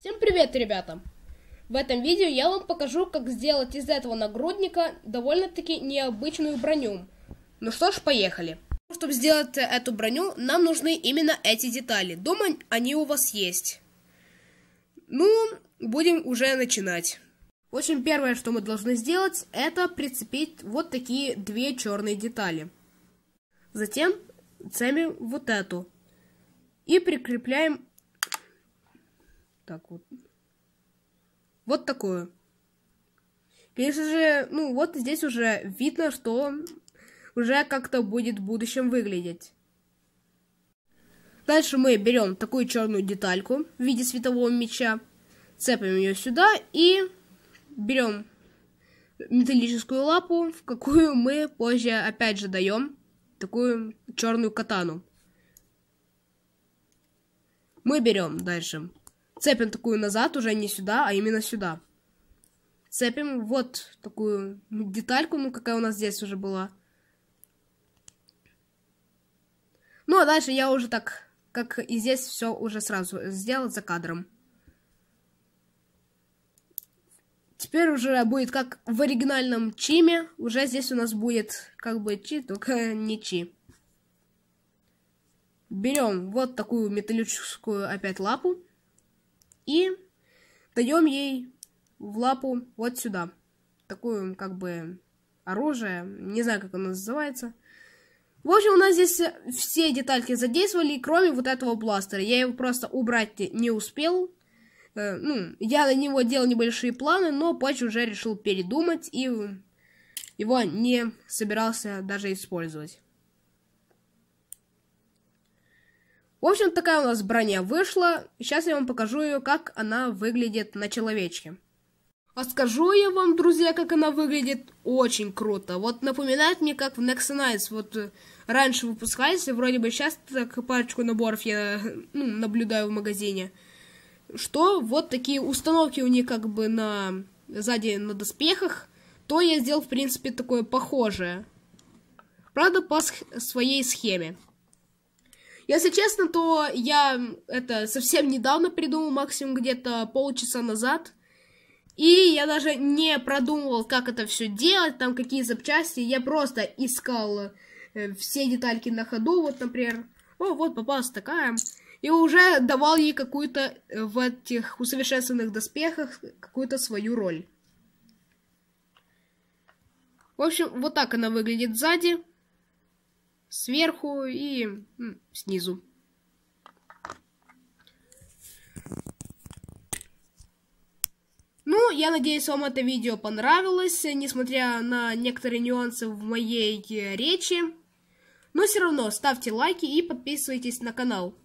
Всем привет, ребята! В этом видео я вам покажу, как сделать из этого нагрудника довольно-таки необычную броню. Ну что ж, поехали. Чтобы сделать эту броню, нам нужны именно эти детали. Думаю, они у вас есть. Ну, будем уже начинать. В общем, первое, что мы должны сделать, это прицепить вот такие две черные детали. Затем цепим вот эту. И прикрепляем так вот. Вот такую. Конечно же, ну вот здесь уже видно, что уже как-то будет в будущем выглядеть. Дальше мы берем такую черную детальку в виде светового меча, цепим ее сюда и берем металлическую лапу, в какую мы позже опять же даем такую черную катану. Мы берем дальше, цепим такую назад, уже не сюда, а именно сюда. Цепим вот такую детальку, ну какая у нас здесь уже была. Ну а дальше я уже так, как и здесь все уже сразу сделал за кадром. Теперь уже будет как в оригинальном чиме. Уже здесь у нас будет как бы чи, только не чи. Берем вот такую металлическую опять лапу. И даем ей в лапу вот сюда. Такую как бы оружие. Не знаю, как оно называется. В общем, у нас здесь все детальки задействовали, кроме вот этого бластера. Я его просто убрать не успел. Э, ну, я на него делал небольшие планы, но позже уже решил передумать и его не собирался даже использовать. В общем, такая у нас броня вышла. Сейчас я вам покажу ее, как она выглядит на человечке. А скажу я вам, друзья, как она выглядит очень круто. Вот напоминает мне, как в Next Nights. Вот э, раньше выпускались, вроде бы сейчас так парочку наборов я ну, наблюдаю в магазине. Что вот такие установки у них как бы на сзади на доспехах, то я сделал, в принципе, такое похожее. Правда, по своей схеме. Если честно, то я это совсем недавно придумал, максимум где-то полчаса назад. И я даже не продумывал, как это все делать, там какие запчасти. Я просто искал э, все детальки на ходу. Вот, например, о, вот попалась такая. И уже давал ей какую-то э, в этих усовершенствованных доспехах какую-то свою роль. В общем, вот так она выглядит сзади сверху и снизу. Ну, я надеюсь, вам это видео понравилось, несмотря на некоторые нюансы в моей речи. Но все равно ставьте лайки и подписывайтесь на канал.